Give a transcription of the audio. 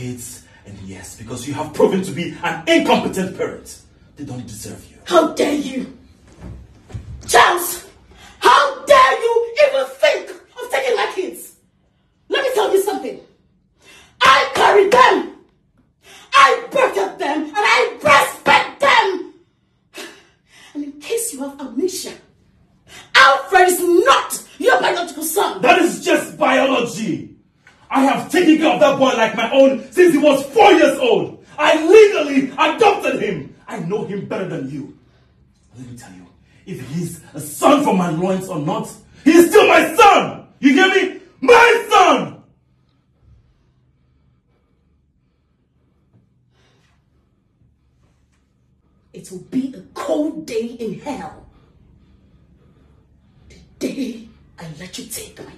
kids, and yes, because you have proven to be an incompetent parent, they don't deserve you. How dare you? Charles, how dare you even think of taking my kids? Let me tell you something. I carried them. I birthed them and I breastfed them. And in case you have amnesia, Alfred is not your biological son. That is just biology. I have taken care of that boy like my own since he was four years old. I legally adopted him. I know him better than you. Let me tell you, if he's a son from my loins or not, he's still my son. You hear me? My son! It will be a cold day in hell. The day I let you take my